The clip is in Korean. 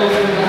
네.